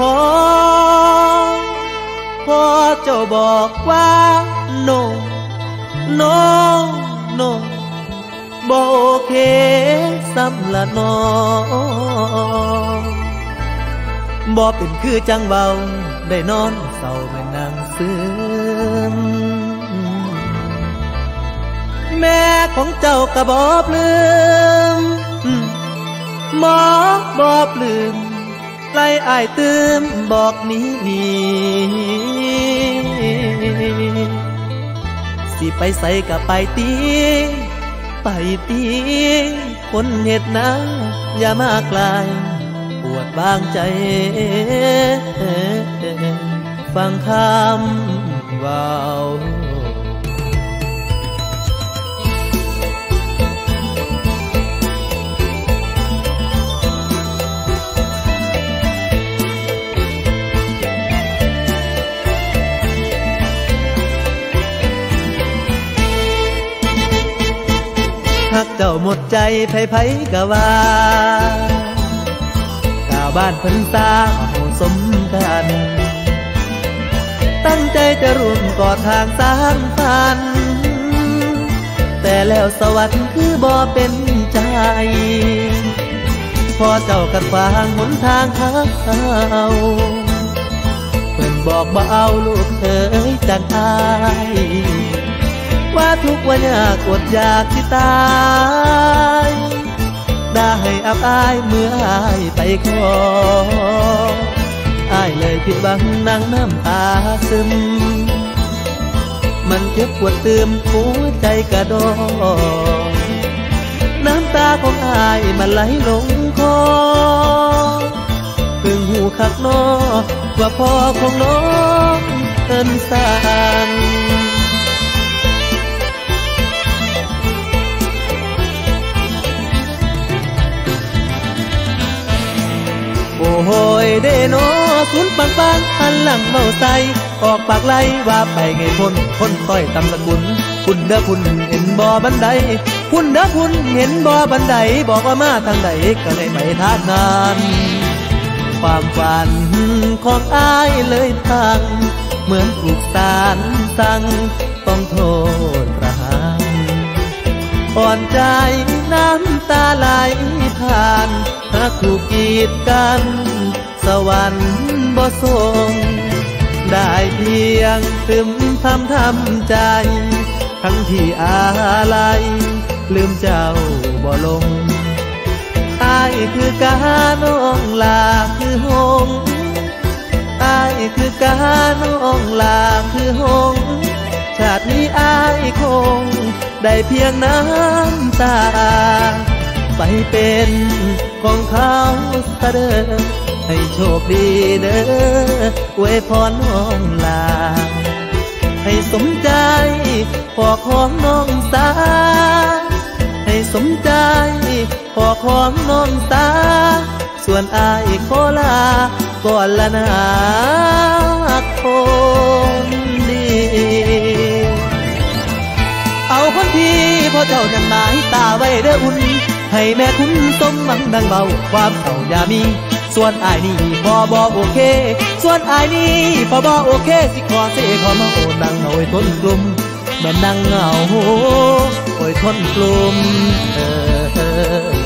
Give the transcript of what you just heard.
ขอพ่อเจ้าบอกว่า no no no บ่โอเคสำละน้องบ่เป็นคือจังเบาได้นอนเศร้าแม่นางซึมแม่ของเจ้ากระบอบลืมหมอบอบลืม ไล่อายตืมบอกนี้นี่สิไปใส่กับไปตีไปตีคนเห็ดนะอย่ามากลาย ปวดบางใจ ฟังคำว่า หักเจ้าหมดใจไผไผกะว่ากาบ้านเพิ่นตาเอาสมกัน ตั้งใจจะร่วมก่อทางสร้างฝัน แต่แล้วสวรรค์คือบ่เป็นใจ พอเจ้ากัดฟางหนทางเขาเพิ่นบอกบ่เอาลูกเคยจากอาย ว่าทุกวันยากอดอยากที่ตายได้ให้อับอายเมื่ออายไปขออายเลยผิดหวังนั่งน้ำตาซึม มันเจ็บปวดตืมหัวใจกระดองน้ำตาของอายมันไหลลงคอเพิ่งหูคักนอว่าพ่อของน้องเอินสาง โอ้โหยเดโนสุนปังปังอันหลังเมาใสออกปากไล่ว่าไปไงพ้นคนต้อยตำสกุลคุณเด้อคุณเห็นบ่อบันไดคุณเด้อคุณเห็นบ่อบันไดบอกว่ามาทางใดก็ได้ไปทางนั้นความฝันของอายเลยพัง เหมือนถูกสารสั่งต้องโทษ อ่อนใจน้ำตาไหลผ่านหากถูกกีดกัน สวรรค์บ่ทรงได้เพียงซึมทำทำใจ ทั้งที่อะไรลืมเจ้าบ่ลงอายคือกาน้องลาคือหงอายคือกาน้องลาคือหงชาตินี้ คง ได้เพียงน้ำตา ไปเป็นของเขาซะเด้อให้โชคดีเด้ออวยพรน้องลา ให้สมใจพอของน้องสา ให้สมใจพอของน้องตา ส่วนอายขอลาก่อนละนา ตาไว้เด้ออุ่น ให้แม่คุณสมหวังดังเบาความเก่าอย่ามี ส่วนอายนี่บอบอโอเค ส่วนอายนี่พอบอโอเค สิขอเสขอมาโอนังเอาไว้ทนกลุ่มแม่นนั่งเหงาโอ้ยทนกลุ่มเออ